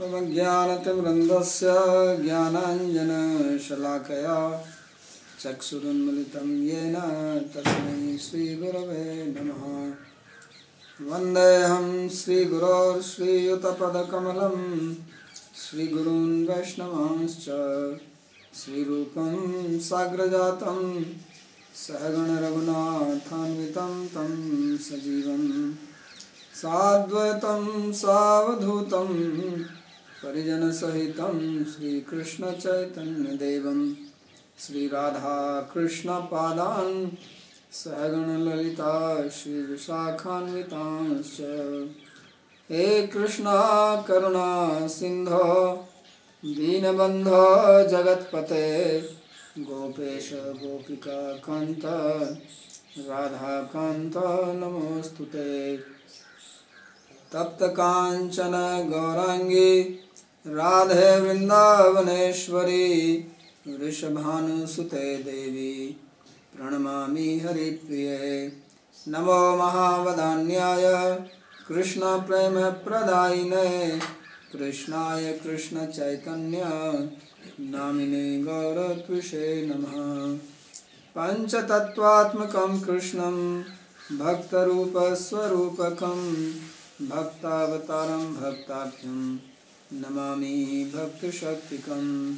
ज्ञानतिवृन्दस्य ज्ञानाञ्जनशलाकया चक्षुरुन्मिलितं येन तस्मै श्रीगुरवे नमः। वन्देऽहं श्रीगुरोर्श्रीयुतपदकमलं, श्रीगुरून् वैष्णवांश्च, श्रीरूपं साग्रजातं, सहगणरघुनाथान्वितं तं सजीवम्, साद्वैतं, सावधूतं परिजनसहितं श्रीकृष्णचैतन्यदेवं, श्रीराधाकृष्णपादान्, सहगणललिता श्रीविशाखान्वितांश्च। हे कृष्णा, करुणा, सिन्धो, दीनबन्धो, जगत्पते, गोपेश गोपिकान्त राधाकान्त, नमोऽस्तु ते। तप्तकाञ्चन, गौराङ्गी राधे वृन्दावनेश्वरी वृषभानुसुते देवी, प्रणमामि हरिप्रिये। नमो महावदान्याय कृष्णप्रेमप्रदायिने कृष्णाय कृष्णचैतन्य नामिने गौरत्विषे नमः। पञ्चतत्त्वात्मकं कृष्णं, भक्तरूपस्वरूपकं, भक्तावतारं भक्ताख्यं नमामि भक्तशक्तिकं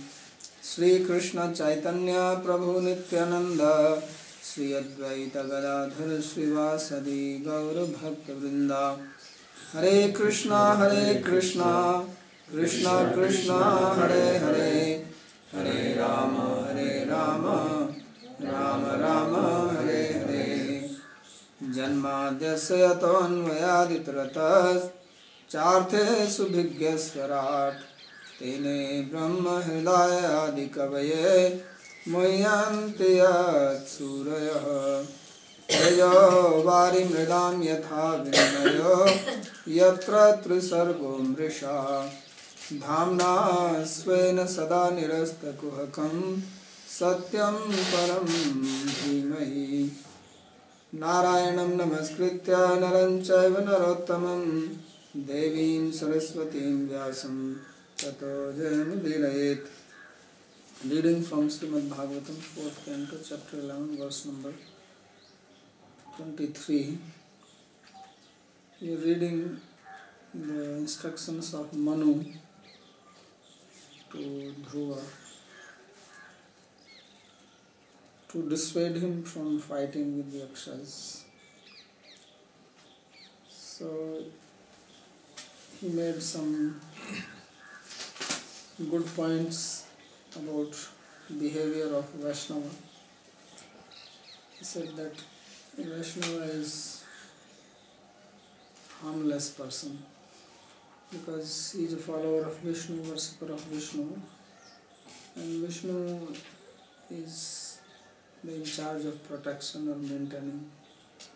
श्रीकृष्णचैतन्यप्रभुनित्यानन्द श्री अद्वैतगदाधर श्रीवासदि गौरभक्तवृन्दा। हरे कृष्णा हरे कृष्णा कृष्णा कृष्णा, हरे हरे। हरे राम हरे राम राम राम, हरे हरे। जन्माद्यस्य यतोऽन्वयादितरतश्चार्थे सुभिज्ञस्वराट् तेने ब्रह्महृदायादिकवये मुह्यन्ति यत्सूरयः तेजो वारिमृदां यथा विनिमयो, यत्र त्रिसर्गो मृषा। धाम्ना स्वेन सदा निरस्तकुहकं, सत्यं परं धीमहि। नारायणं नमस्कृत्य नरं चैव नरोत्तमं देवीं सरस्वतीं व्यासं ततो जयमुदीरयेत् reading from Srimad Bhagavat fourth canto chapter 11 verse number 23 you reading the instructions of Manu to Dhruva to dissuade him from fighting with the Akshas. So made some good points about behavior of Vaishnava. He said that Vaishnava is harmless person because he is a follower of Vishnu, worshipper of Vishnu, and Vishnu is in charge of protection or maintaining.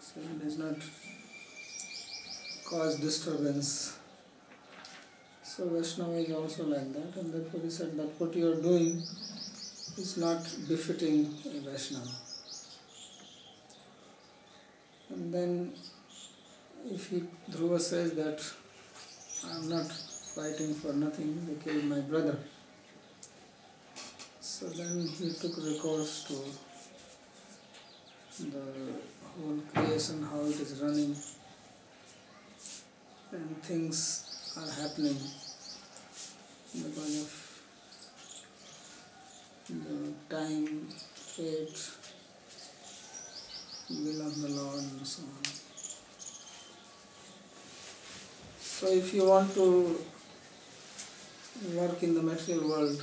So he does not cause disturbance. So Vaishnava is also like that, and therefore he said that what you are doing is not befitting a Vaishnava. And then if he, Dhruva says that I am not fighting for nothing, they killed my brother. So then he took recourse to the whole creation, how it is running, and things are happening because of the time, fate, will of the Lord, and so on. So, if you want to work in the material world,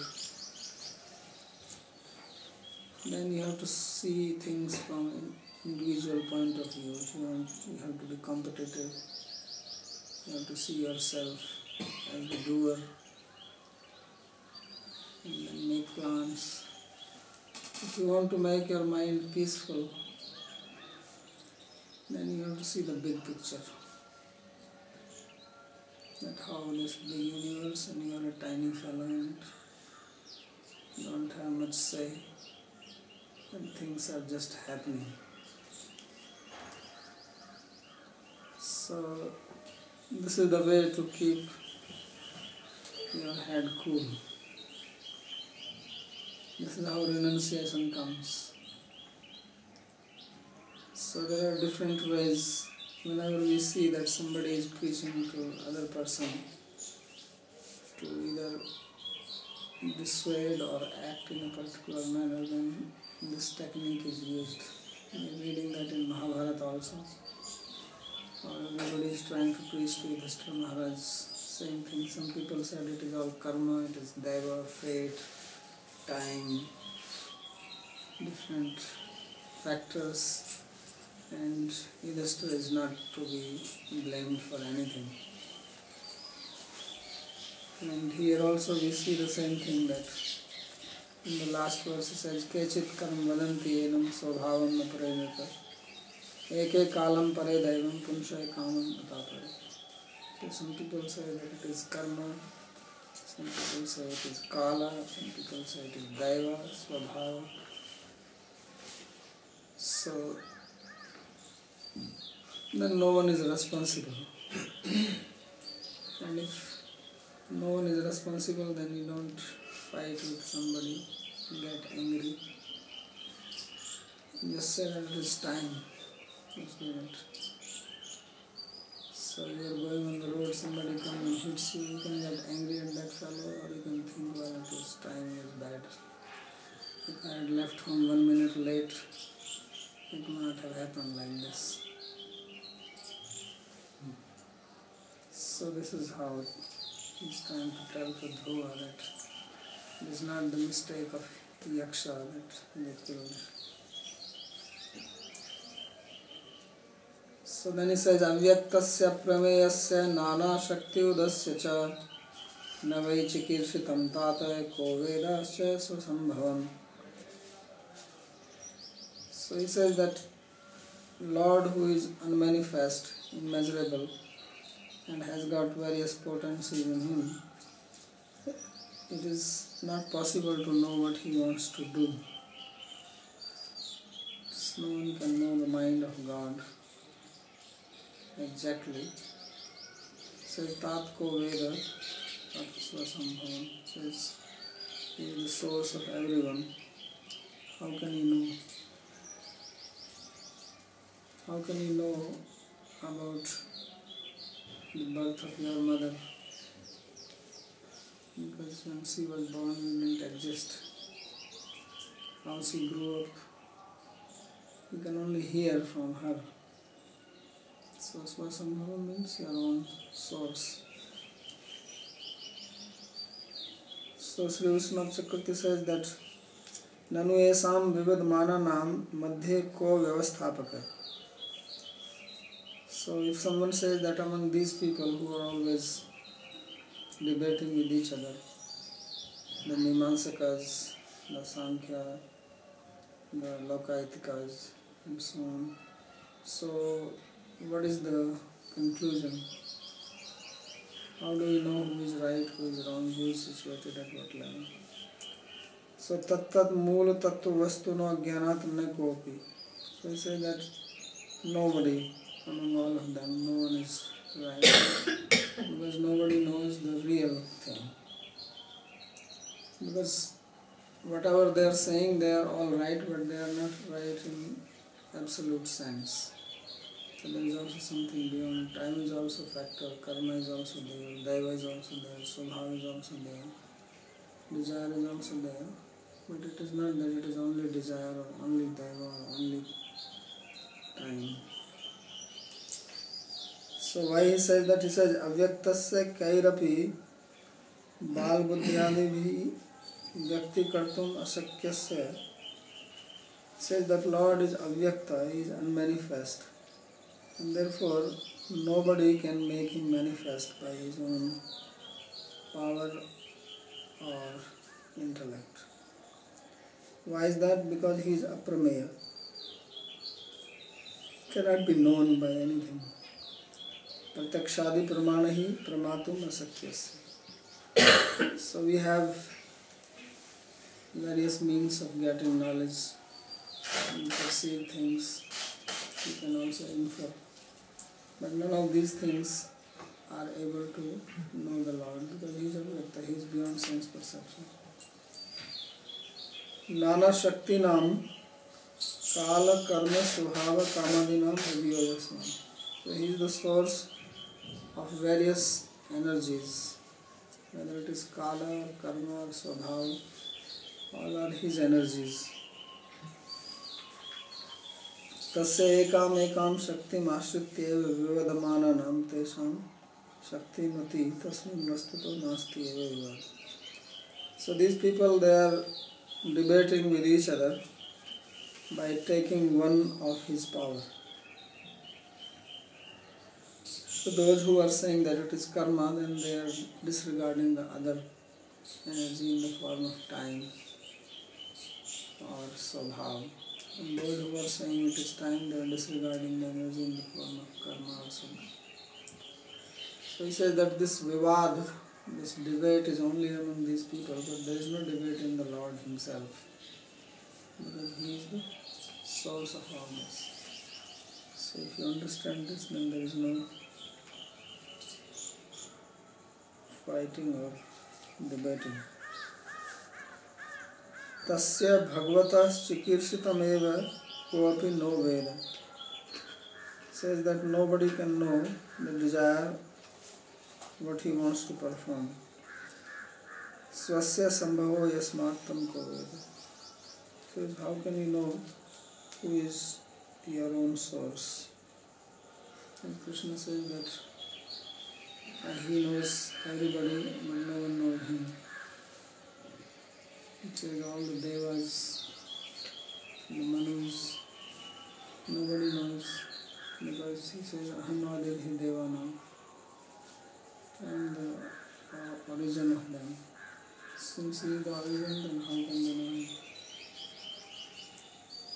then you have to see things from an individual point of view. You, want, you have to be competitive, you have to see yourself as the doer and then make plans. If you want to make your mind peaceful, then you have to see the big picture. That how this big universe and you are a tiny fellow in it. Don't have much say and things are just happening. So this is the way to keep your head cool. This is how renunciation comes. So there are different ways. Whenever we see that somebody is preaching to other person to either dissuade or act in a particular manner, then this technique is used. We're reading that in Mahabharata also. Everybody is trying to preach to Yudhishthira Maharaj. Same thing. Some people said it is all karma, it is daiva, fate, time, different factors, and Yudhishthira is not to be blamed for anything. And here also we see the same thing that in the last verse it says, Kechit karam vadanti enam svabhavam na parenata. Eke kalam pare daivam punshay kamam atapare. So some people say that it is karma, some people say it is kala, some people say it is daiva, svabhava. So then no one is responsible. and if no one is responsible, then you don't fight with somebody, get angry. Just say that it is time. Just do it. So you are going on the road, somebody comes and hits you, you can get angry at that fellow, or you can think, well, it is time is bad. If I had left home one minute late, it would not have happened like this. So this is how he's trying to tell to Dhruva that it is not the mistake of Yaksha that they killed. Says, अव्यक्तस्य प्रमेयस्य नानाशक्तियुदस्य च न वै चिकीर्षितं तात को वेदश्च स्वसम्भवम् So he says that Lord who is unmanifest, immeasurable, and has got various potencies in him, it is not possible to know what he wants to do. So No one can know the mind of God exactly. Ko Veda, Tat Swasambhavam, says he is the source of everyone. How can you know? How can you know about the birth of your mother? Because when she was born, you didn't exist. How she grew up, you can only hear from her. source by Sambhava means your own source. So, Sri Vishnu Chakravarti says that ननु येषाम नाम मध्य को व्यवस्थापक है so if someone says that among these people who are always debating with each other the Mimamsakas the Sankhya the Lokayatikas and so on so what is the conclusion? How do we know who is right, who is wrong, who is situated at what level? So tattat mool tattva vastu no jnanat na kopi. So he says that nobody among all of them, no one is right because nobody knows the real thing. Because whatever they are saying, they are all right, but they are not right in absolute sense. So is also something beyond. Time is also a factor, karma is also there, daiva is also there, swabhava is also there, desire is also there. But it is not that it is only desire or only daiva or only time. So why he says that he says अव्यक्तस्य कैरपि बाल बुद्धियादि व्यक्ति कर्तुम says that Lord is avyakta, he is unmanifest, and therefore nobody can make him manifest by his own power or intellect. Why is that? Because he is aprameya. Cannot be known by anything. Pratakshadi pramanahi pramatum asakyasi. So we have various means of getting knowledge. and perceive things. You can also infer. But none of these things are able to know the Lord because He is. He perception. Nana Shakti Nam Kala Karma Svabhava Kamadinam Abhiyasam. So he is the source of various energies, whether it is Kala Karma or Svabhava, all are his energies. तस्य एकाम एकाम शक्तिम आश्रित्य विवदमानानाम तेषां शक्तिमति तस्मिन् वस्तुतो नास्ति एव विवाद So these people they are debating with each other by taking one of his power. So those who are saying that it is karma, then they are disregarding the other energy in the form of time or swabhav. And who are saying it is time, they are disregarding the energy in the form of karma also. So he says that this vivad, this debate is only among these people, but there is no debate in the Lord Himself. Because He is the source of all this. So if you understand this, then there is no fighting or debating. तस्य भगवत चिकीर्षित कोपि नो वेद। Says that nobody can know the desire what he wants to perform स्वस्य संभव यस्मात्म को वेद how can you know who is your own source Krishna says that he knows everybody मन no one no Hind it says all the devas, the manus, nobody knows because he says Ahamadhi Devana and the uh, origin of them. Since he is the origin, then how can they know him?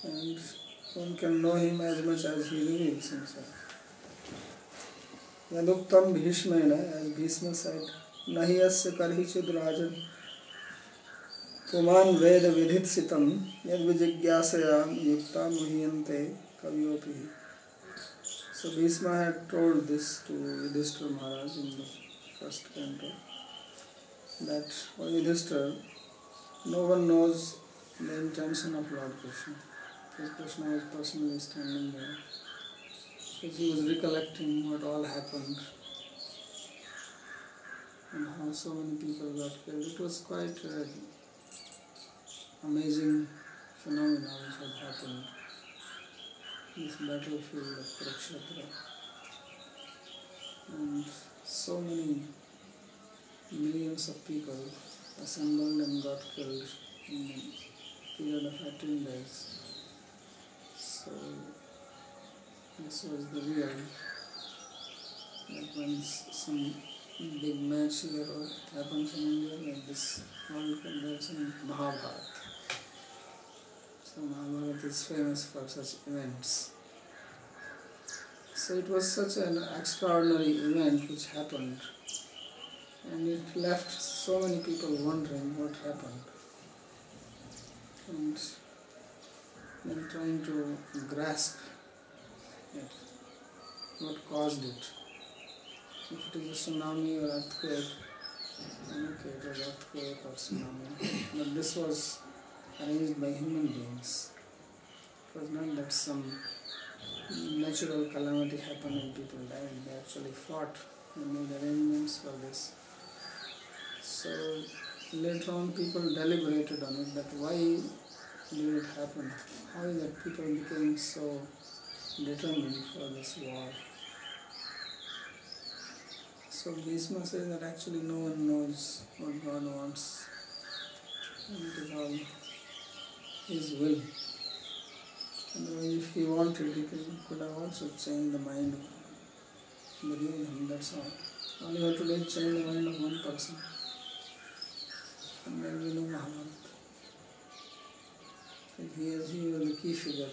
And one can know him as much as he reveals himself. यदुक्तम भीष्मेण as Bhishma said, नहि अस्य राजन पुमान वेद विधित सितम यद विजिज्ञासया युक्ता मुहियंते कवियोपि so Bhishma है told this to Yudhishthira Maharaj in the first canto that O Yudhishthira no one knows the intention of lord Krishna this Krishna is personally standing there Because he was recollecting what all happened and how so many people got killed. It was quite uh, amazing phenomena which had happened in this battlefield of Kurukshetra. And so many millions of people assembled and got killed in a period of 18 days. So this was the real that when some big match here happens in India like this world there's in Mahabharata. So Mahabharata is famous for such events. So it was such an extraordinary event which happened and it left so many people wondering what happened and then trying to grasp it, what caused it. If it is a tsunami or earthquake, then okay, it was earthquake or tsunami. But this was arranged by human beings. It was not that some natural calamity happened and people died. They actually fought. and made arrangements for this. So later on, people deliberated on it that why did it happen? How is that people became so determined for this war? So Bhishma says that actually no one knows what God wants. And it is all His will. Otherwise, if He wanted, He could, have also changed the mind of real Him, that's all. All you have to do is change the mind of one person. And then we know Mahabharata. And he is he was the key figure.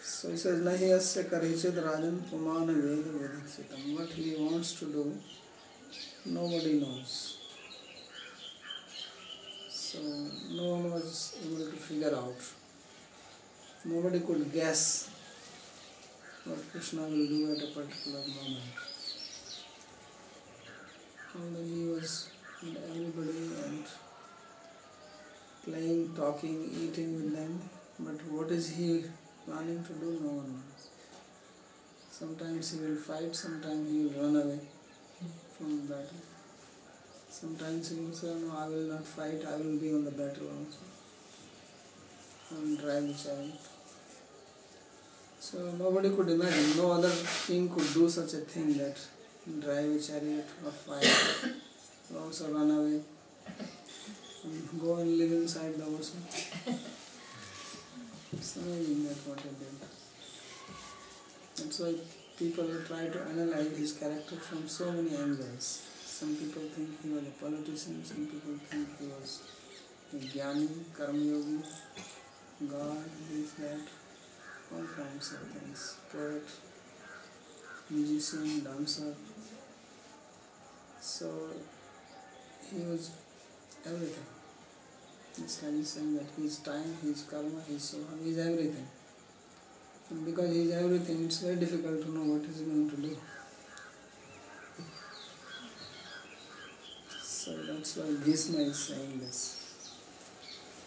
So he says, Nahi asya karichid rajan pumana veda vediksitam. What he wants to do, nobody knows. So no one was able to figure out. Nobody could guess what Krishna will do at a particular moment. Then he was with everybody and playing, talking, eating with them. But what is he planning to do? No one knows. Sometimes he will fight, sometimes he will run away from battle. Sometimes he will say, No, I will not fight, I will be on the battle also. And drive the chariot. So nobody could imagine, no other king could do such a thing that drive a chariot or fight, or also run away, and go and live inside the ocean. It's amazing that what he did. That's why people try to analyze his character from so many angles. Some people think he was a politician, some people think he was a jnani, karma yogi, God, this, that, all kinds of things. Poet, musician, dancer. So he was everything. This guy is saying that his time, his karma, his soul, he is everything. And because he is everything, it's very difficult to know what he is going to do. So that's why Bhishma is saying this.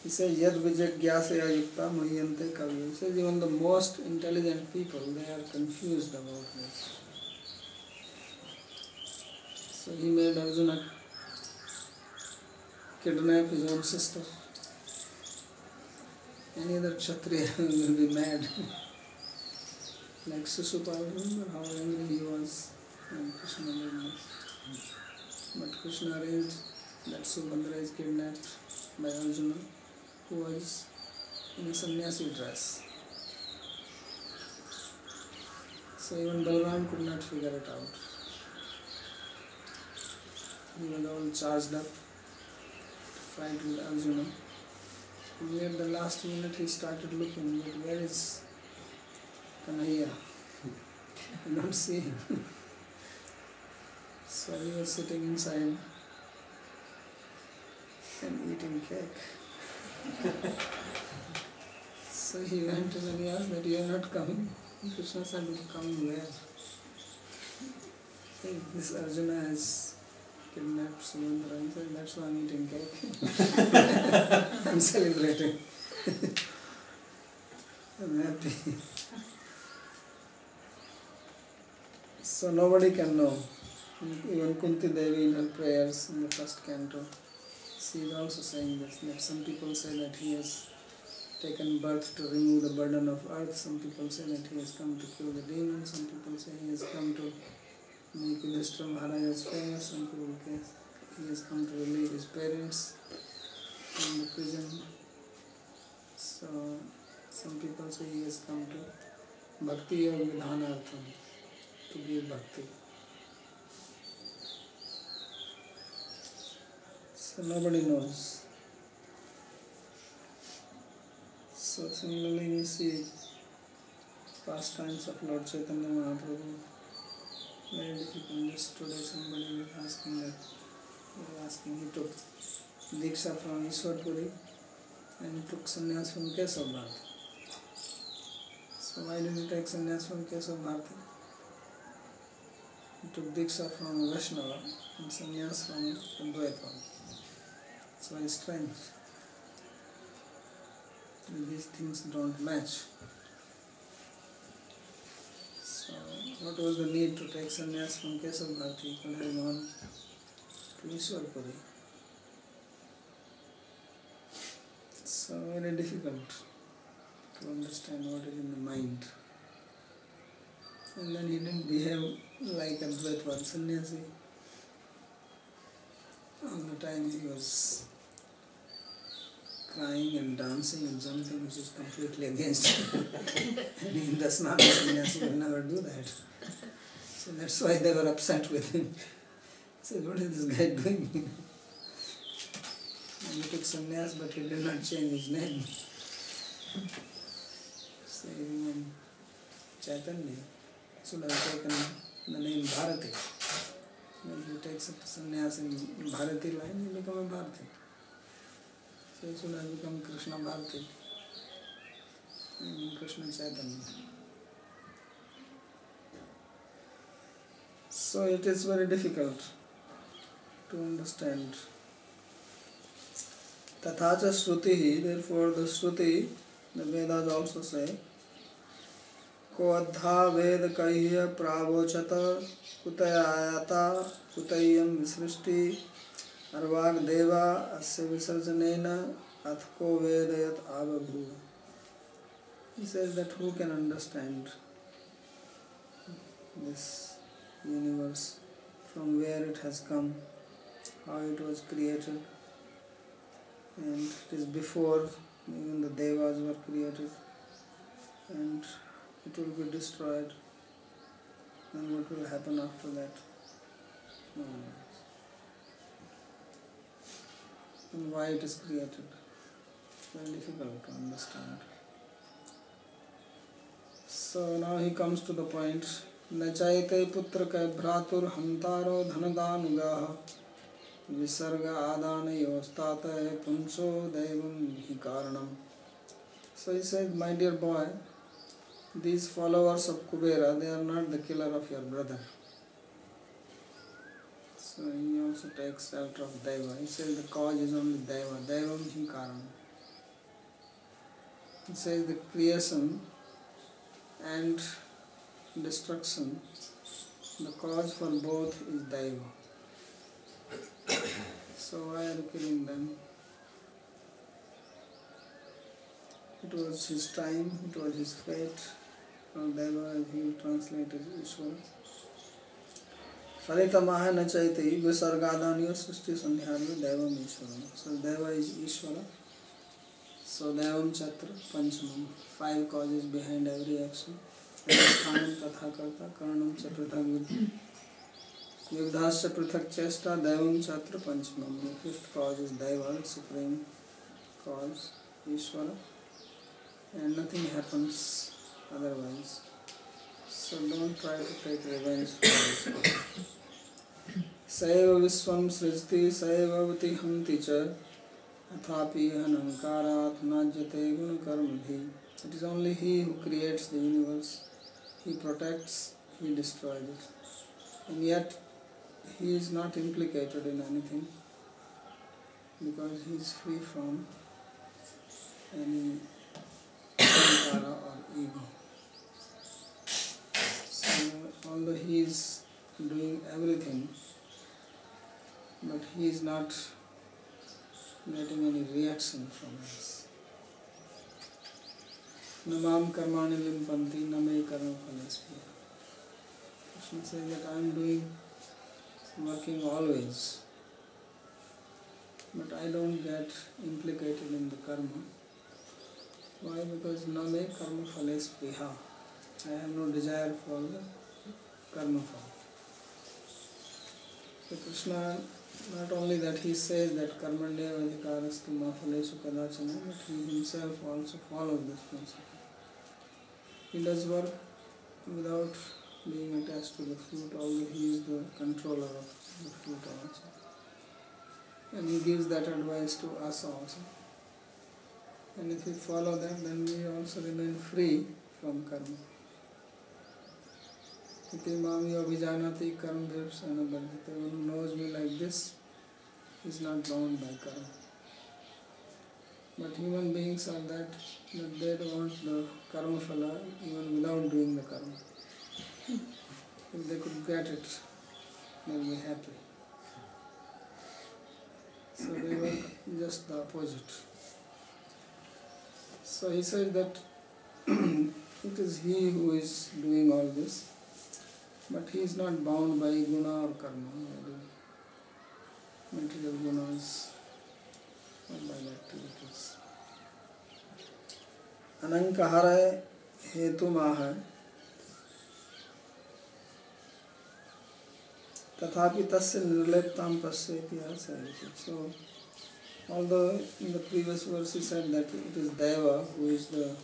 He says, Yad vijat gyasaya yukta mahiyante kavi. He says, even the most intelligent people, they are confused about this. So he made Arjuna kidnap his own sister. Any other Kshatriya will be mad. like Sisupal, remember how angry he was when Krishna. But Krishna arranged that Subhadra is kidnapped by Arjuna, who was in a sannyasi dress. So even Balram could not figure it out. He was all charged up to fight with Arjuna. And at the last minute he started looking, but where is Kanhaiya? I don't see him. So he was sitting inside and eating cake. so he went and he asked that you are not coming. Krishna said, come where? This Arjuna has kidnapped Subhadra. He said, that's why I'm eating cake. I'm celebrating. I'm happy. So nobody can know. Even Kunti Devi in her prayers in the first canto, she is also saying this, that some people say that he has taken birth to remove the burden of earth, some people say that he has come to kill the demons, some people say he has come to make Yudhishthira Maharaj famous, some people say he has come to relieve his parents from the prison. So some people say he has come to Bhakti Yoga Vidhanartham, to give bhakti. So nobody knows. So similarly we see pastimes of Lord Chaitanya Mahaprabhu. Very difficult. Just today somebody was asking that was asking he took Diksha from Ishwarpuri and took sannyas from Kesav Bharati. So why did he take sannyas from Kesav Bharati? He took Diksha from Vaishnava and sannyas from Advaita. It's very strange. These things don't match. So, what was the need to take sannyas from Kesav Bharati? He could have gone to Ishwarpuri. So, uh, very difficult to understand what is in the mind. And then he didn't behave like a Advaitwad sannyasi. All the time he was crying and dancing and jumping, which is completely against and in the Snana sannyasi will never do that. So that's why they were upset with him. said, what is this guy doing? and he took sannyas, but he did not change his name. So even Chaitanya should have taken the name Bharati. When he takes up sannyas in Bharati line, he becomes a Bharati. So he should have become Krishna Bharati. And Krishna Chaitanya. So it is very difficult to understand. Tatha cha Shruti, therefore the Shruti, the Vedas also say, को अद्धा वेद कह्य प्रावोचत कुतयाता कुतयम विसृष्टि अर्वाग देवा अस्य विसर्जनेन अथ को वेदयत आबभू He says that who can understand this universe, from where it has come, how it was created, and it is before even the devas were created, and it will be destroyed. And what will happen after that? No one knows. And why it is created? Very difficult to understand. So now he comes to the point. न चाहते पुत्र कै भ्रातुर हंतारो धनदानुगाह विसर्ग आदान योस्तात पुंसो दैवम ही कारणम he said, my dear boy, these followers of Kubera, they are not the killer of your brother. So he also takes shelter of Daiva. He says the cause is only Daiva, Daivam hi karam. He says the creation and destruction, the cause for both is Daiva. So why are you killing them? It was his time, it was his fate, and thereby he translated Ishwara. Sarita Maha Nachaita Yuga Sargadanya Sushti Sandhyarya Devam Ishwara. So Deva is Ishwara. So Devam Chatra Panchamam. Five causes behind every action. स्थानम तथा कर्ता कर्णम च पृथक युद्ध युद्धाश्च पृथक चेष्टा दैवम छात्र पंचमम फिफ्थ कॉज इज़ दैव supreme cause Ishwar and nothing happens otherwise. So don't try to take revenge for this. सैव विश्वं सृजति सैववति हन्ति च अथापि अहङ्कारात् नाज्यते गुणकर्मभिः It is only he who creates the universe. He protects, he destroys it. And yet he is not implicated in anything because he is free from any or ego. So although he is doing everything, but he is not getting any reaction from us. Namam karmani limpanti name karma phalasya. Krishna says that I am doing working always, but I don't get implicated in the karma. Why? Because name karma phales priha. I have no desire for the karma phala. So Krishna, not only that he says that karmanya adhikarastu ma phalesu kadachana, but he himself also follows this principle. He does work without being attached to the fruit, although he is the controller of the fruit also. And he gives that advice to us also. And if we follow them then we also remain free from karma. Iti mami abhijanati karma bhirsana bandhite. One who knows me like this is not bound by karma. But human beings are that, that they don't want the karma phala even without doing the karma. If they could get it, they'll be happy. So they were just the opposite. So he said that it is he who is doing all this, but he is not bound by guna or karma, the material gunas, or by activities. अनंकहर हेतु माह तथापि तस्य निर्लिप्तां पश्यति so although in the previous verse he said that it is deva who is the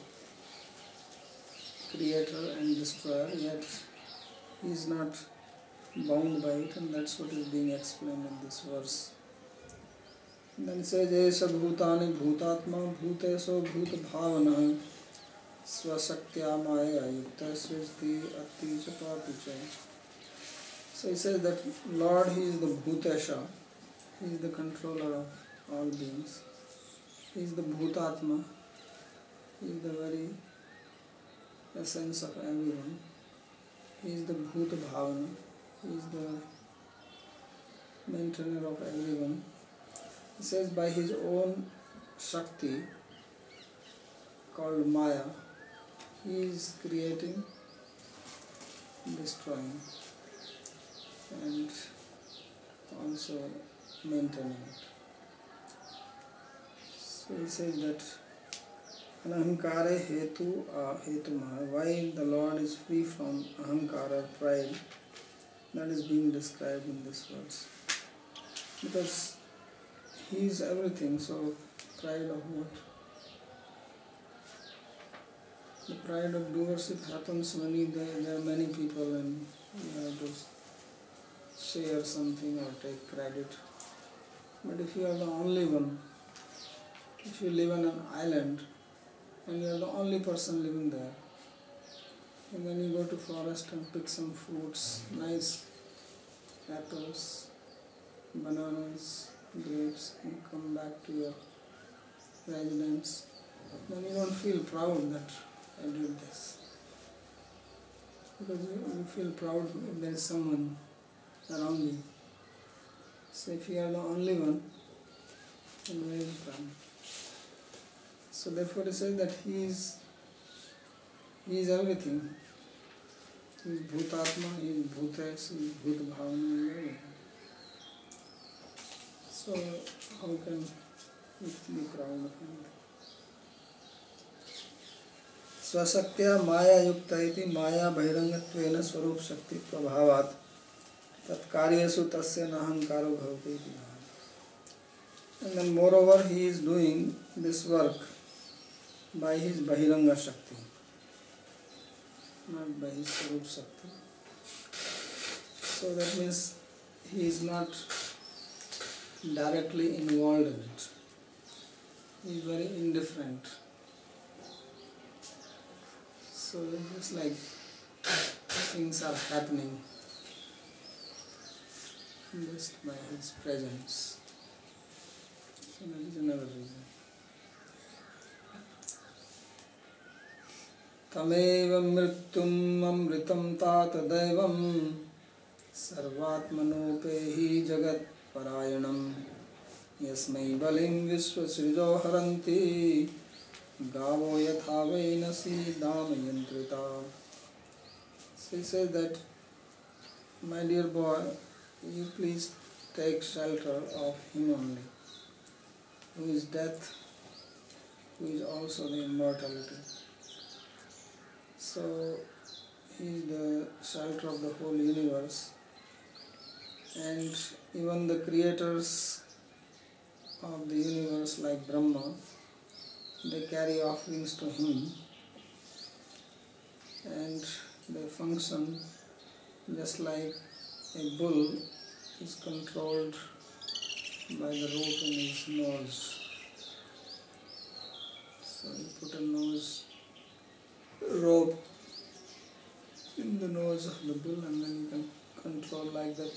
creator and destroyer yet he is not bound by it and that's what is being explained in this verse and then it says एष भूतानि भूतात्मा भूतेषु भूत भावना स्वशक्त्या माया युक्त सृष्टि अति च पापि So he says that Lord, He is the Bhutesha, He is the controller of all beings. He is the Bhutatma. He is the very essence of everyone. He is the Bhuta Bhavana. He is the maintainer of everyone. He says by his own Shakti called Maya, he is creating, destroying, and also maintaining it. So he says that Anahankara Hetu Hetuma, why the Lord is free from Ahankara, pride, that is being described in this verse. Because he is everything, so pride of what? The pride of doership happens when there, there are many people and you have to share something or take credit. But if you are the only one, if you live on an island and you are the only person living there, and then you go to forest and pick some fruits, nice apples, bananas, grapes, and come back to your residence, then you don't feel proud that I did this. Because you, feel proud if there is someone around you. So if you are the only one, then where is proud? So therefore it says that he is he is everything. He is Bhutatma, he is Bhutesh, he is Bhut Bhavana, he everything. So how can be proud of him? स्वशक्त्या माया युक्त माया बहिरंगत्वेन स्वरूप शक्ति प्रभावात् तत्कार्येषु तस्य न अहंकारो भवति and then moreover he is doing this work by his bahiranga shakti not by his swarup shakti so that means he is not directly involved in it he is very indifferent so it's like things are happening just by his presence. So that is another reason. तमेव मृत्युम अमृतम तात दैव सर्वात्मनोपे ही जगत परायण यस्म बलि विश्व हरती गाव यथा वैनसी दाम यंत्रिता say that dear boy you please take shelter of him only who is death who is also the immortality So he is the shelter of the whole universe, and even the creators of the universe, like Brahma, they carry offerings to him and they function just like a bull is controlled by the rope in his nose. So you put a nose rope in the nose of the bull and then you can control like that.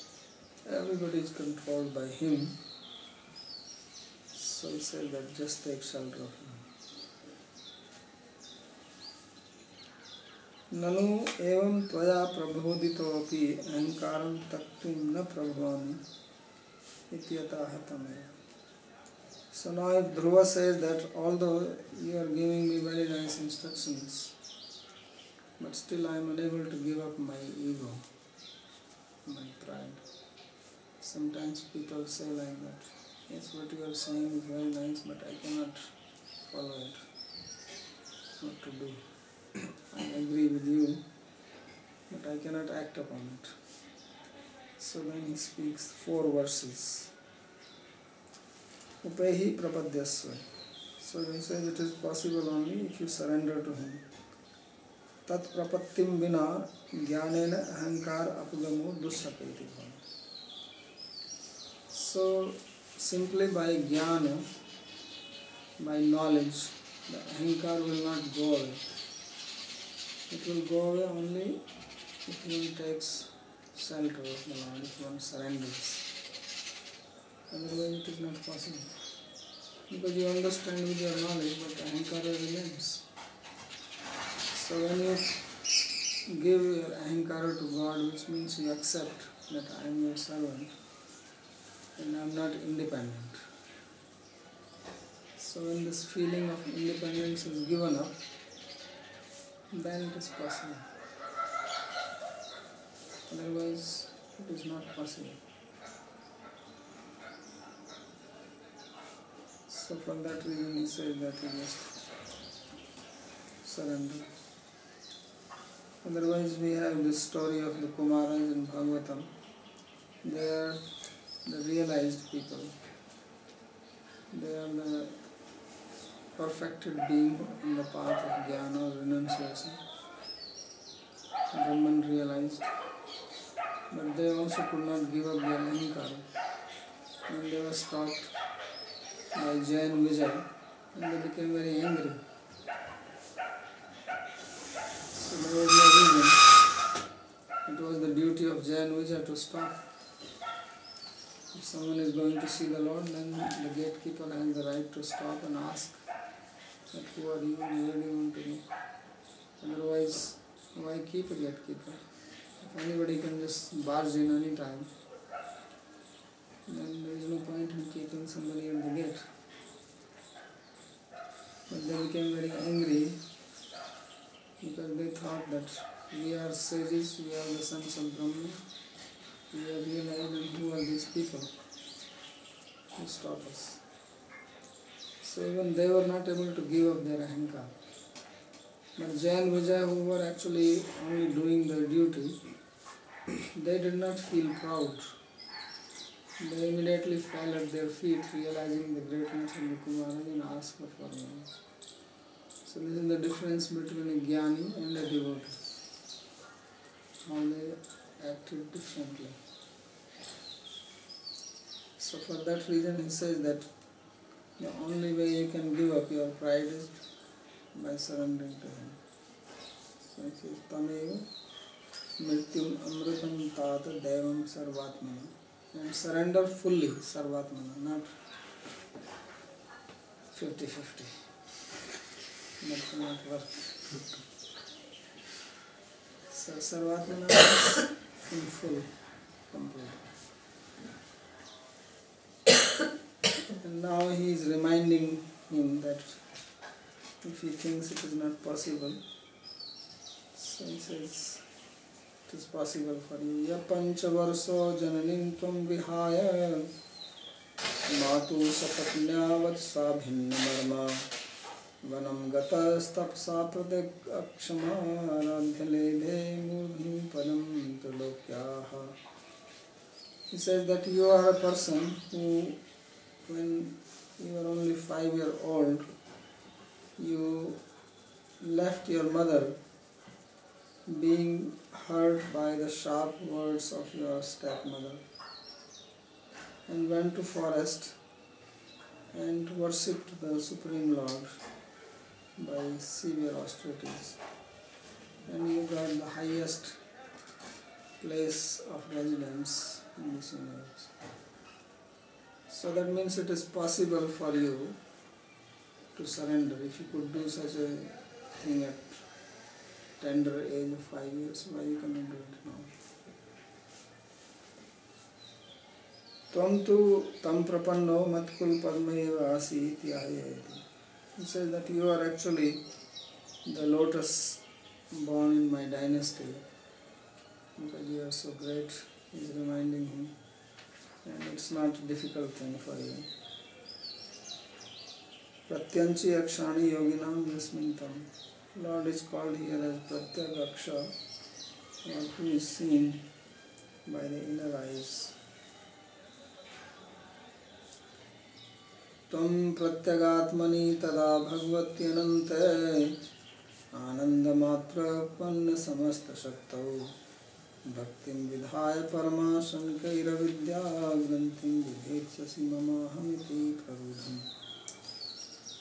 Everybody is controlled by him. So he said that just take shelter of him. ननु एवं त्वया प्रबोधितोऽपि अहङ्कारं त्यक्तुं न प्रभवामि इत्यतः तमेव So now if Dhruva says that although you are giving me very nice instructions, but still I am unable to give up my ego, my pride. Sometimes people say like that, yes, what you are saying is very nice, but I cannot follow it. What to do? I agree with you, but I cannot act upon it. So then he speaks four verses. Upehi prapadyasva. So he says it is possible only if you surrender to him. तत्प्रपत्ति बिना ज्ञान अहंकार अपगमो दुस्सपेति so simply by jnana by knowledge the ahankara will not go away it will go away only it will takes shelter one surrenders otherwise it is not possible because you understand with your knowledge but ahankara remains So when you give your ahankara to God, which means you accept that I am your servant and I am not independent. So when this feeling of independence is given up, then it is possible. Otherwise, it is not possible. So from that reason, he says that you must surrender. Otherwise, we have the story of the Kumaras in Bhagavatam. They are the realized people. They are the perfected being in the path of jnana or renunciation. Brahman realized, but they also could not give up their ahankara. And they were stopped by Jaya Vijaya and they became very angry. There was no reason. It was the duty of Jaya Vijaya to stop. If someone is going to see the Lord, then the gatekeeper has the right to stop and ask that who are you and where do you want to go. Otherwise, why keep a gatekeeper? If anybody can just barge in any time, then there is no point in keeping somebody at the gate. But they became very angry because they thought that we are sages, we are the sons of Brahma, we are realized and who are these people who stop us. So even they were not able to give up their ahankar. But Jaya Vijaya, who were actually only doing their duty, they did not feel proud. They immediately fell at their feet, realizing the greatness of the Kumaras and asked for forgiveness. So this is the difference between a jnani and a devotee. How they acted differently. So for that reason he says that the only way you can give up your pride is by surrendering to him. So he says, Tamev mrityum amritam tata devam sarvatmana. And surrender fully sarvatmana, not 50-50. Is in full, complete. And now he is reminding him that if he thinks it is not possible, so he says it is possible for you. Ya panchavarso jananim tvam vihaya matu sapatnyavat sa akshamarandhalebhe murdhi He says that you are a person who when you were only five year old, you left your mother being hurt by the sharp words of your stepmother and went to forest and worshipped the Supreme Lord by severe austerities. And you got the highest place of residence in this universe. So that means it is possible for you to surrender. If you could do such a thing at tender age of five years, why you cannot do it now? Tvam tu tam prapanno matkul padmayeva asi iti ayayati. He says that you are actually the lotus born in my dynasty because you are so great. He is reminding him and it's not a difficult thing for you. Pratyanchi Akshani Yoginam Yasmintam. Lord is called here as Pratyagaksha, who is seen by the inner eyes. तम तदा भगवत्यनंत आनंदमात्रपन्न समस्तशक्त भक्ति विधाय परमा शंकर मम अहमति प्रबोधम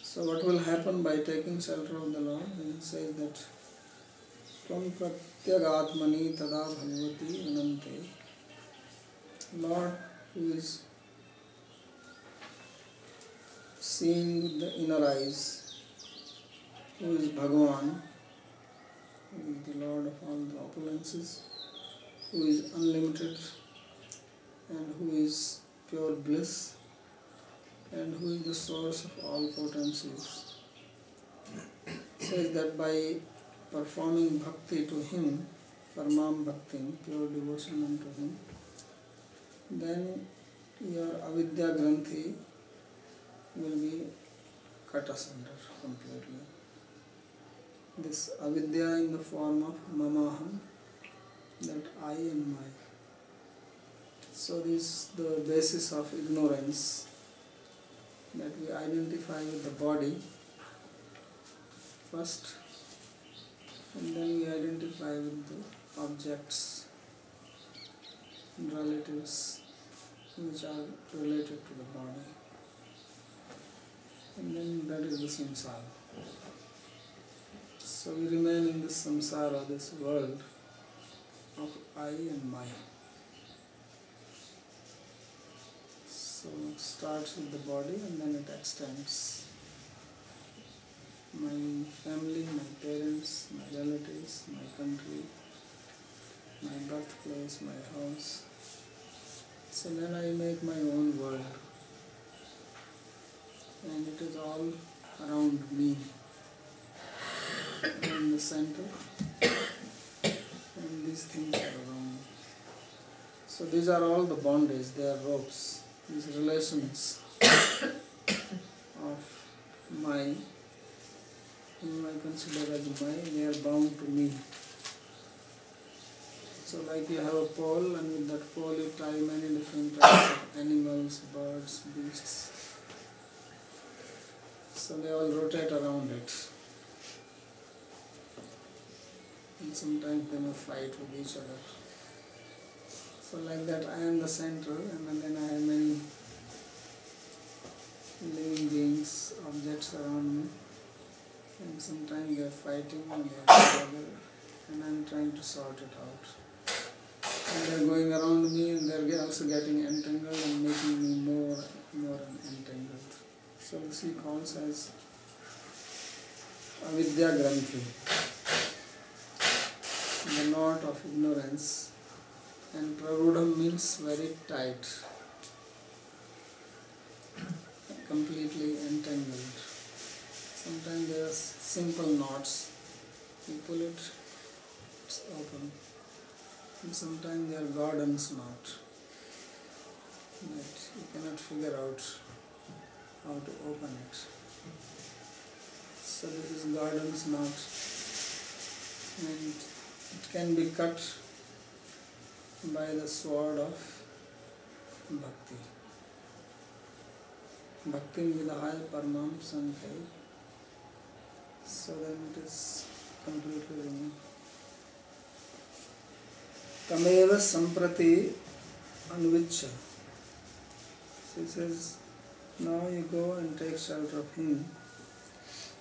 so what will happen by taking shelter of the lord and says तदा भगवती अनंते lord is seeing with the inner eyes who is Bhagavan, who is the Lord of all the opulences, who is unlimited and who is pure bliss and who is the source of all potencies. Says that by performing bhakti to him, paramam bhakti, pure devotion unto him, then your avidya granthi will be cut asunder completely. This avidya in the form of mamaham, that I am my. So this is the basis of ignorance that we identify with the body first and then we identify with the objects and relatives which are related to the body and then that is the samsara. So we remain in this samsara, this world of I and my. So it starts with the body and then it extends. My family, my parents, my relatives, my country, my birthplace, my house. So then I make my own world. And it is all around me. in the center. And these things are around me. So these are all the bondage, they are ropes these relations of my, whom I consider as my, they are bound to me. So like you have a pole and with that pole you tie many different types of animals, birds, beasts. So they all rotate around it. And sometimes they may fight with each other. So like that I am the center and then I have many living beings, objects around me. And sometimes they are fighting and they are together and I am trying to sort it out. And they are going around me and they are also getting entangled and making me more more entangled. So this he calls as avidya granthi, the knot of ignorance. And prarudham means very tight, completely entangled. Sometimes there are simple knots, you pull it, it's open. And sometimes there are Gordian knot. That you cannot figure out how to open it. So this is gardens knot and it can be cut by the sword of bhakti. Bhakti vidhaya paramam sankai. So then it is completely removed. Samprati anvicha. So he says, now you go and take shelter of him.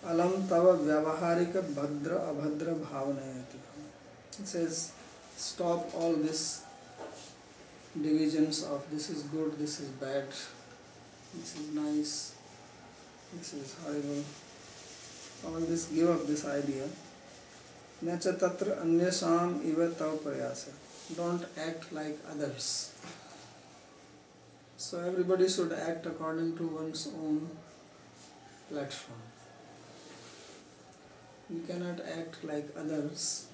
Alam tava vyavaharika bhadra abhadra bhavanayati. It says, stop all this divisions of this is good, this is bad, this is nice, this is horrible. All this, give up this idea. न च तत्र अन्यसाम इव तव प्रयास don't act like others so everybody should act according to one's own platform. We cannot act like others.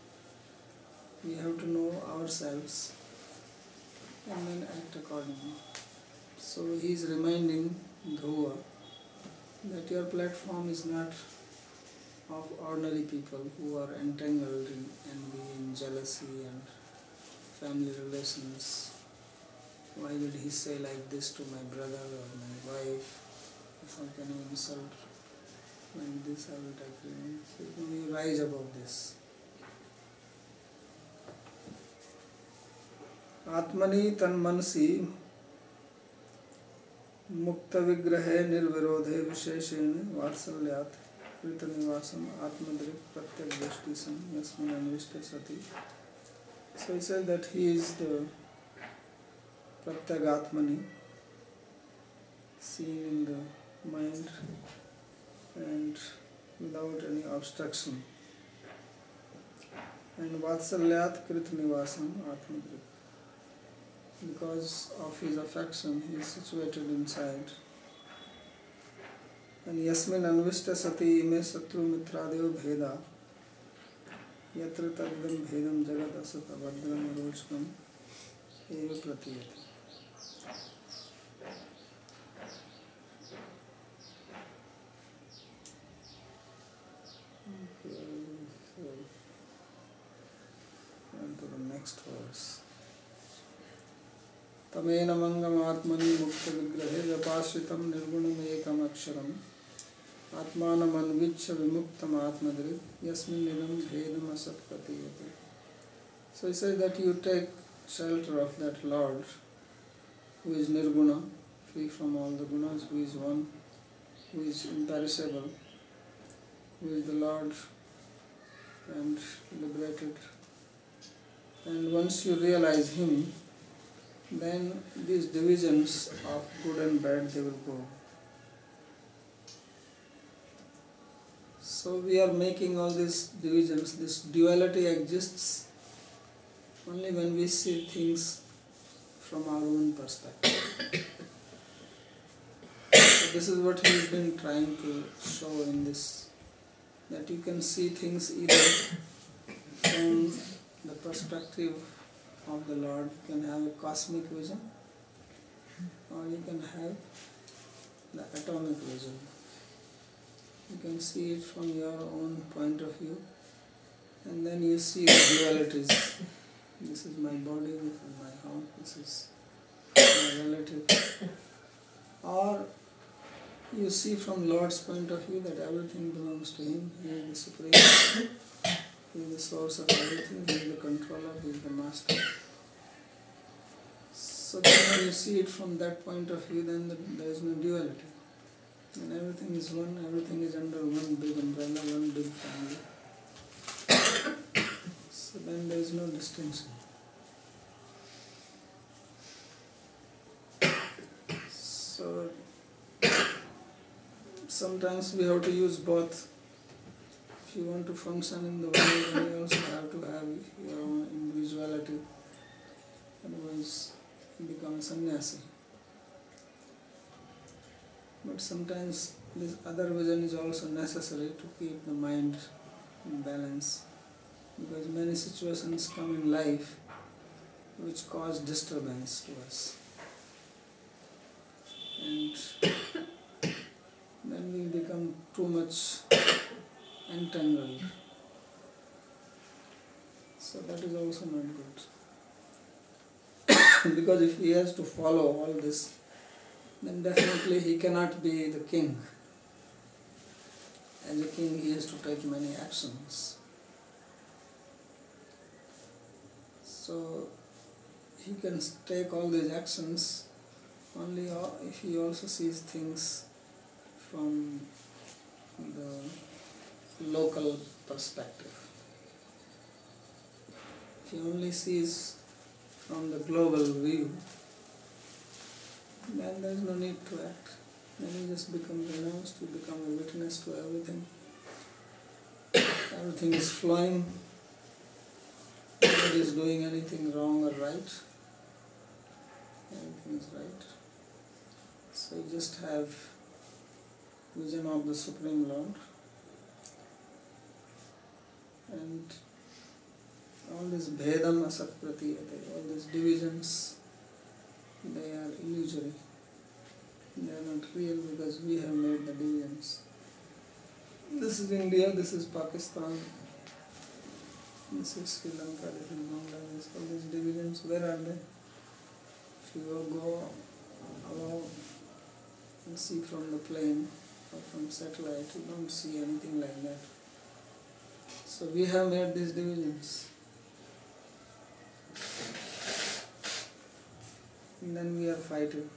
We have to know ourselves and then act accordingly. So he is reminding Dhruva that your platform is not of ordinary people who are entangled in envy and jealousy and family relations Why did he say like this to my brother or my wife? How can you insult like this? I will take you. So you rise above this. आत्मनि तन्मनसि मुक्त विग्रहे निर्विरोधे विशेषेण वात्सल्यात् कृतनिवासम आत्मदृक् प्रत्यक दृष्टि सन यस्मिन् अन्विष्टे सति So he said that he is the Pratyagatmani seen in the mind and without any obstruction. And Vatsalyat Krit Nivasam Atmadrik. Because of his affection, he is situated inside. And Yasmin Anvishta Sati Ime Satru Mitradev Bheda Yatra Tadam Bhedam Jagat Asata Vadram Rochkam Eva Pratiyati. And to the next तमेन मंगमात्मनि मुक्त विग्रहे व्यपाश्रितं निर्गुणमेकमक्षरम् आत्मानमन्वीक्ष्य विमुक्तम् आत्मदृक् यस्मिन्निदं भेदमसत् So he says that you take shelter of that Lord who is nirguna, free from all the gunas, who is one, who is imperishable, who is the Lord and liberated. And once you realize Him, then these divisions of good and bad they will go. So we are making all these divisions. This duality exists only when we see things from our own perspective. so this is what he has been trying to show in this that you can see things either from the perspective of the Lord, you can have a cosmic vision, or you can have the atomic vision. You can see it from your own point of view, and then you see the dualities. This is my body, this is my house, this is my relative. Or you see from Lord's point of view that everything belongs to Him, He is the Supreme. He is the source of everything, He is the controller, He is the master. So when you see it from that point of view, then there is no duality. And everything is one, everything is under one big umbrella, one big family. So then there is no distinction. So sometimes we have to use both if you want to function in the world, you also have to have your own individuality. Otherwise, you become a sannyasi. But sometimes this other vision is also necessary to keep the mind in balance because many situations come in life which cause disturbance to us. And then we become too much entangled. So that is also not good. because if he has to follow all this, then definitely he cannot be the king. As a king, he has to take many actions. So he can take all these actions only if he also sees things from the local perspective. If he only sees from the global view, then there is no need to act. Then you just become renounced, you become a witness to everything. Everything is flowing, nobody is doing anything wrong or right. Everything is right. So you just have vision of the Supreme Lord and all this bhedam asat pratiyate, all these divisions, they are illusory. They are not real because we have made the divisions. This is India, this is Pakistan, this is Sri Lanka, this is Bangladesh, all these divisions, where are they? If you go above and see from the plane or from satellite, you don't see anything like that. So we have made these divisions. And then we are fighting.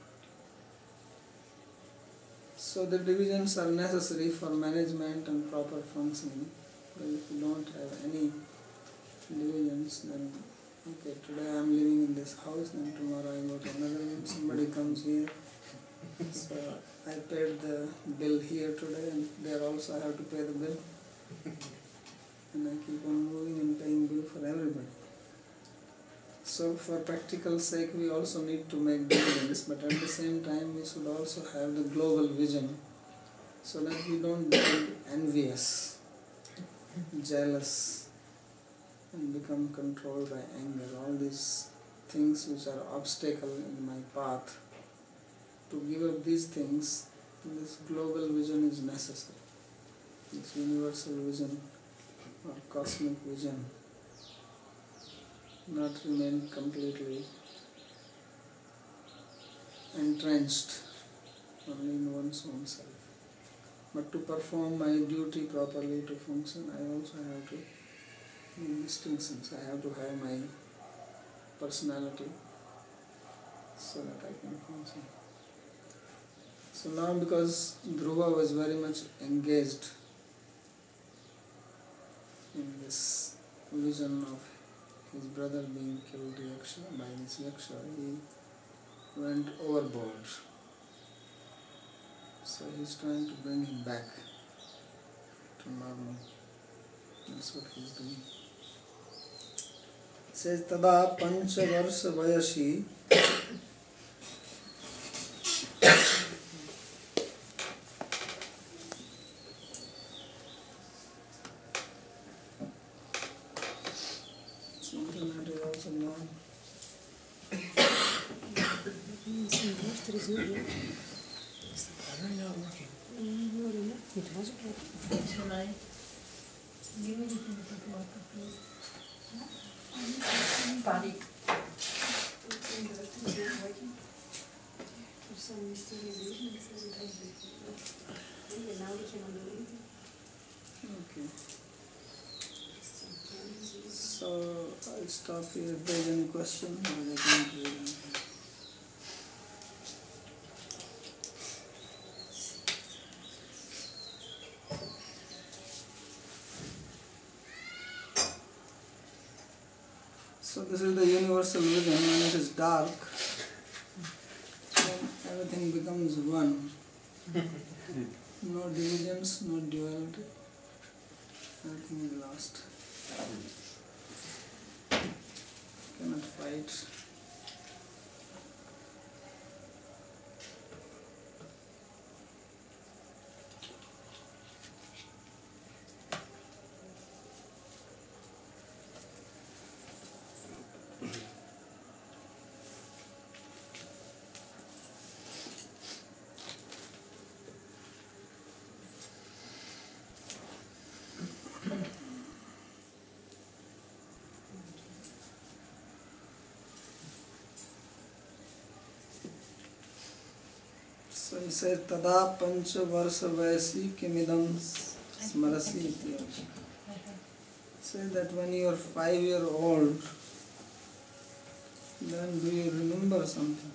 So the divisions are necessary for management and proper functioning. But if you don't have any divisions, then okay, today I am living in this house, then tomorrow I go to another one, somebody comes here, So I paid the bill here today and there also I have to pay the bill. And I keep on moving and paying bill for everybody. So for practical sake we also need to make dividends but at the same time we should also have the global vision so that we don't become envious, jealous and become controlled by anger. All these things which are obstacle in my path. To give up these things, this global vision is necessary. This universal vision or cosmic vision. Not remain completely entrenched only in one's own self. But to perform my duty properly, to function, I also have to make distinctions. I have to have my personality so that I can function. So now because Dhruva was very much engaged in this vision of his brother being killed Yaksha, by this Yaksha, he went overboard. So he's trying to bring him back to normal. That's what he's doing. Says Tada Pancha Varsha Vayashi So this is the universal vision. When it is dark, everything becomes one. No divisions, no duality. Everything is lost. Cannot इसे तदा पंच वर्ष वैसी किमिदम स्मरसी say that when you're five year old then do you remember something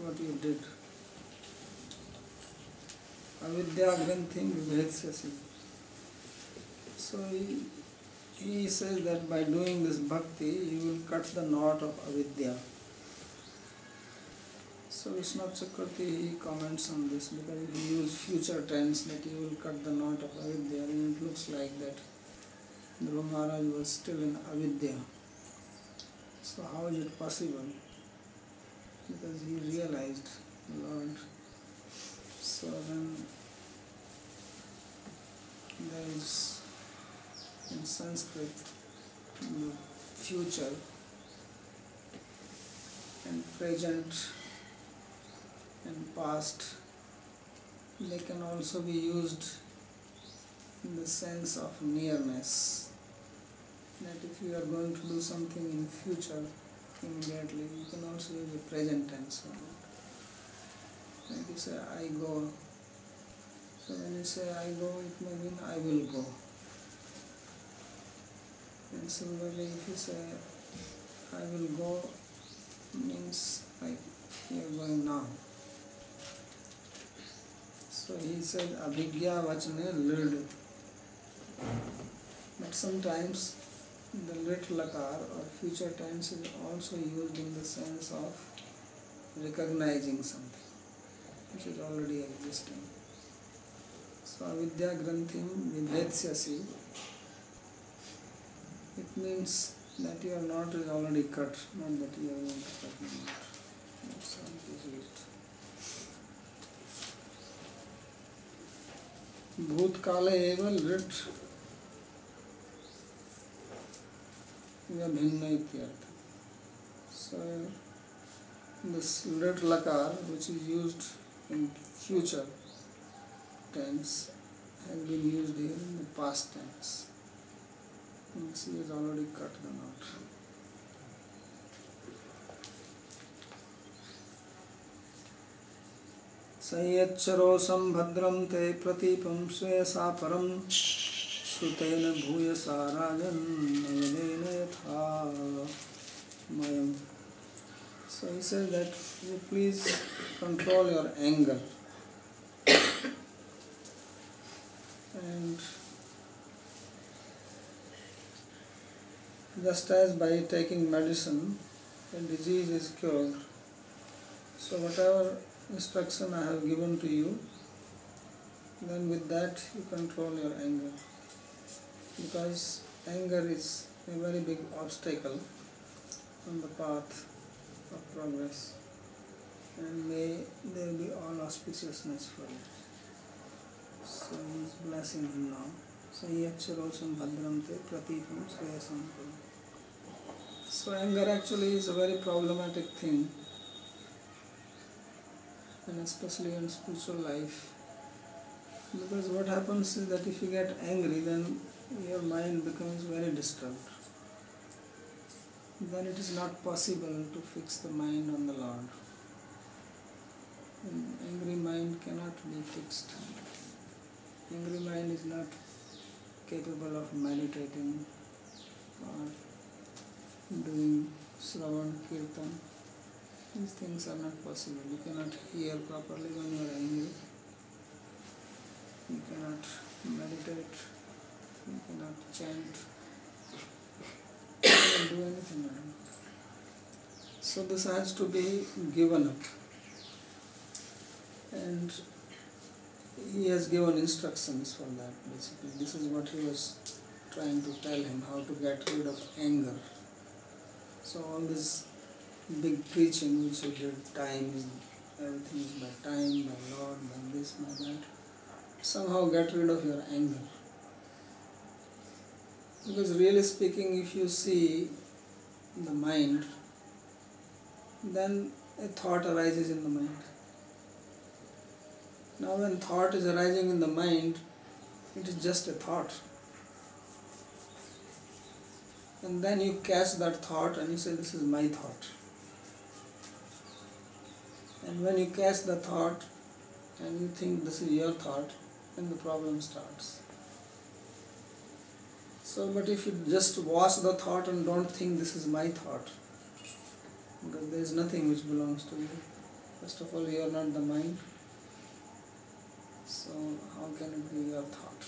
what you did अविद्या ग्रंथिंग विभेद से see so he says that by doing this bhakti you will cut the knot of avidya. So Vishwanath Chakravarti he comments on this because he used future tense that he will cut the knot of avidya and it looks like that Dhruva Maharaj was still in avidya. So how is it possible? Because he realized Lord. So then there is in Sanskrit the future and present and past they can also be used in the sense of nearness. That if you are going to do something in future immediately you can also use the present tense for it like you say I go so when you say I go it may mean I will go. And similarly if you say I will go means like you are going now so he said abhigya vachane lid. But sometimes the lit lakar or future tense is also used in the sense of recognizing something which is already existing. So avidya granthim vibhetsyasi it means that your knot is already cut, not that you are going to cut the used. भूतकाले एव लृट् या भिन्न इत्यर्थ so this lrit lakar which is used in future tense has been used here in the past tense means he has already cut the knot संयच्छरो संभद्रम ते प्रतीपम श्रेयसा परम श्रुतेन भूयसा राजन यथा। मयम। So he said that you please control your anger and just as by taking medicine a disease is cured, so whatever instruction I have given to you, then with that you control your anger. Because anger is a very big obstacle on the path of progress. And may there be all auspiciousness for you. So he is blessing him now. So shreyasam kuru. So anger actually is a very problematic thing and especially in spiritual life. Because what happens is that if you get angry, then your mind becomes very disturbed. Then it is not possible to fix the mind on the Lord. An angry mind cannot be fixed. Angry mind is not capable of meditating or doing Sravan Kirtan. These things are not possible. You cannot hear properly when you are angry. You cannot meditate. You cannot chant. You cannot do anything. So this has to be given up. And he has given instructions for that basically. This is what he was trying to tell him how to get rid of anger. So all this big preaching which he did, time everything is by time, by Lord, by this, by that. Somehow get rid of your anger. Because really speaking, if you see the mind, then a thought arises in the mind. Now, when thought is arising in the mind, it is just a thought. And then you catch that thought and you say, This is my thought. And when you catch the thought and you think this is your thought, then the problem starts. So, but if you just watch the thought and don't think this is my thought, because there is nothing which belongs to you. First of all, you are not the mind. So, how can it be your thought?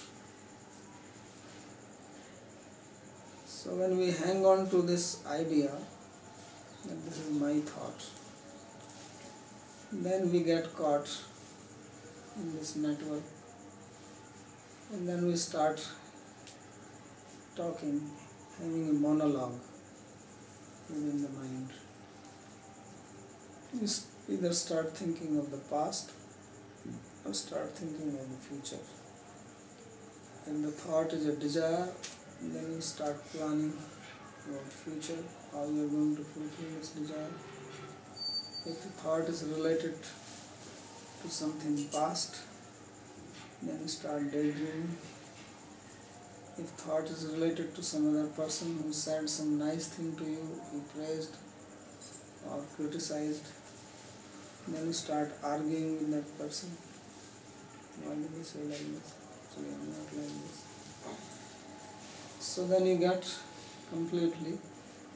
So, when we hang on to this idea that this is my thought, then we get caught in this network and then we start talking, having a monologue within the mind. S- either start thinking of the past or start thinking of the future. And the thought is a desire, then you start planning about future, how you are going to fulfill this desire. If thought is related to something past, then you start daydreaming. If thought is related to some other person who said some nice thing to you, he praised or criticized, then you start arguing with that person. Why did he say like this? Actually, I'm not like this. So then you get completely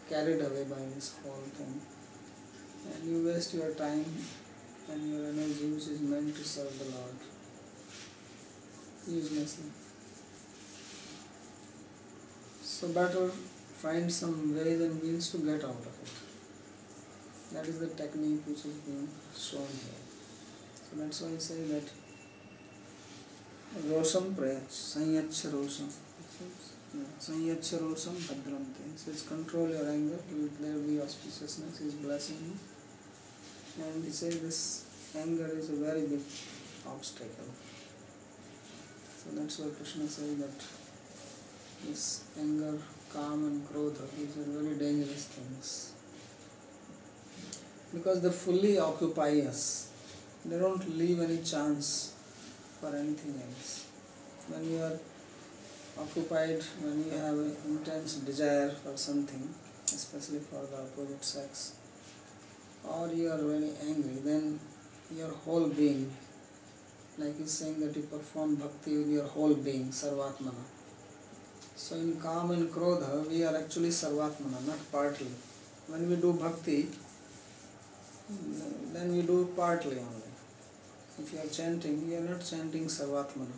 carried away by this whole thing and you waste your time and your energy which is meant to serve the Lord uselessly. So better find some ways and means to get out of it. That is the technique which is being shown here. So that's why I say that Rosam Prayach, Sanyacha Rosam. Sanyacha Rosam. It says control your anger, will there be auspiciousness, he is blessing you. And he says this anger is a very big obstacle. So that's why Krishna says that this anger, kam and krodha, these are very dangerous things. Because they fully occupy us. They don't leave any chance for anything else. When you are occupied, when you have an intense desire for something, especially for the opposite sex, or you are very angry, then your whole being, like he's saying that you perform bhakti with your whole being, sarvatmana. So in Kam and Krodha, we are actually sarvatmana, not partly. When we do bhakti, then we do partly only. If you are chanting, you are not chanting sarvatmana.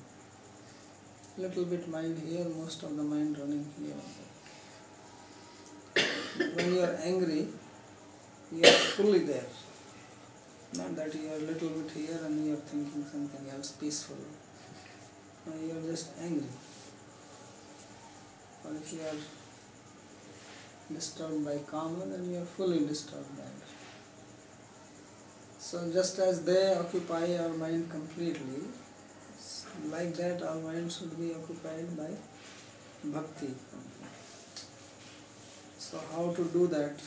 Little bit mind here, most of the mind running here. When you are angry, you are fully there. Not that you are a little bit here and you are thinking something else peacefully. No, you are just angry. Or if you are disturbed by karma, then you are fully disturbed by it. So just as they occupy our mind completely, like that our mind should be occupied by bhakti. So how to do that?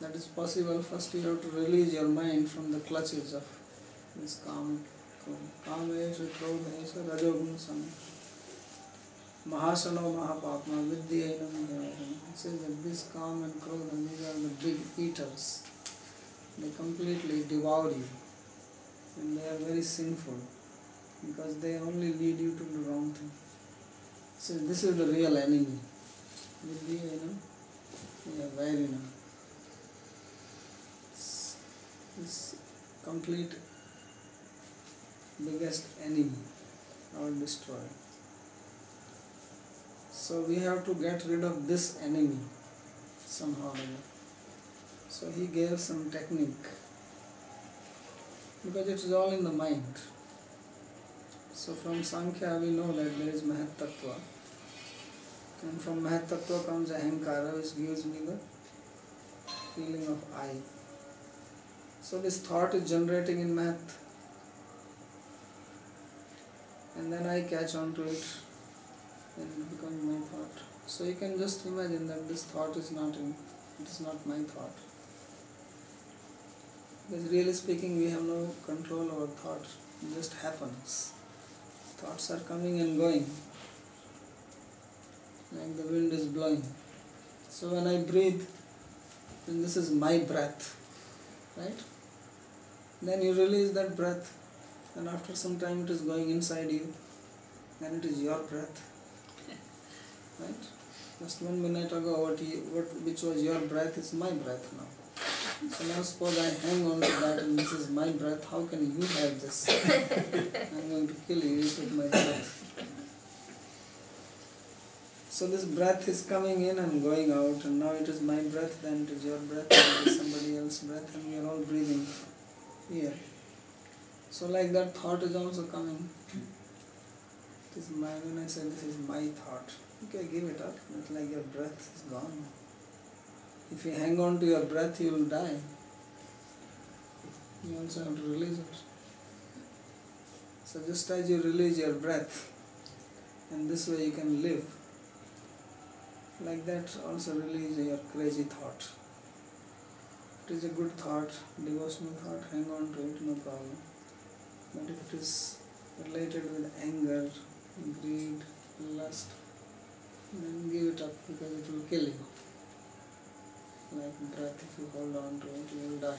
That is possible. First you have to release your mind from the clutches of this kama. Kamesha, krodhesha, rajogunsam. Mahasano Mahapatma Vidyainam It says that this kam and krodha, these are the big eaters. They completely devour you. And they are very sinful because they only lead you to the wrong thing. So this is the real enemy. Yeah, Vairina. This complete biggest enemy, our destroyer. So we have to get rid of this enemy somehow. So he gave some technique because it is all in the mind. So from Sankhya we know that there is Mahat Tattva. And from Mahat Tattva comes Ahankara which gives me the feeling of I. So this thought is generating in mahat And then I catch on to it and it becomes my thought. So you can just imagine that this thought is not in, it is not my thought. Because really speaking, we have no control over thought. It just happens. Thoughts are coming and going, like the wind is blowing. So when I breathe, then this is my breath, right? Then you release that breath, and after some time it is going inside you, and it is your breath right? Just one minute ago, what, you, what which was your breath is my breath now. So now suppose I hang on to that and this is my breath, how can you have this? I'm going to kill you, with my breath. So this breath is coming in and going out and now it is my breath, then it is your breath, and it is somebody else's breath and we are all breathing here. So like that thought is also coming. It is my, when I say this is my thought, okay, give it up. It's like your breath is gone. If you hang on to your breath, you will die. You also have to release it. So just as you release your breath, and this way you can live, like that also release your crazy thought. It is a good thought, devotional thought, hang on to it, no problem. But if it is related with anger, greed, lust, then give it up because it will kill you. Like breath, if you hold on to it, you will die.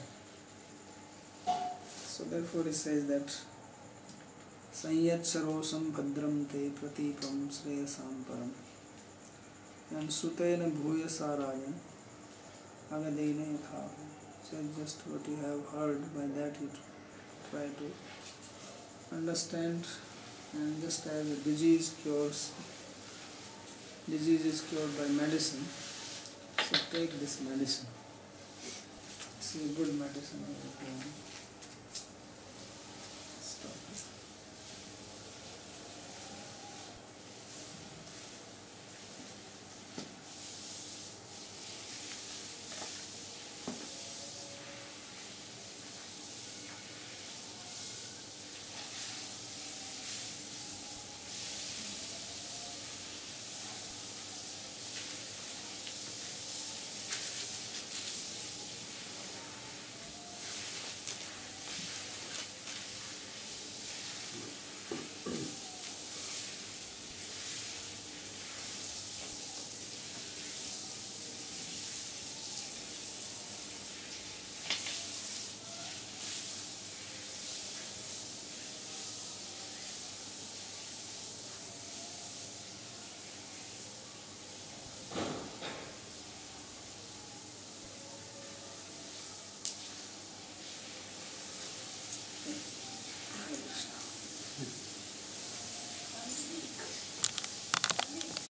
So therefore he says that संयत्सरोषं भद्रं ते प्रतीपं श्रेयसां परम् and sutena bhuyasaraya agadena yatha so just what you have heard by that you try to understand. And just as a disease cures disease is cured by medicine. So take this medicine. Is a good medicine.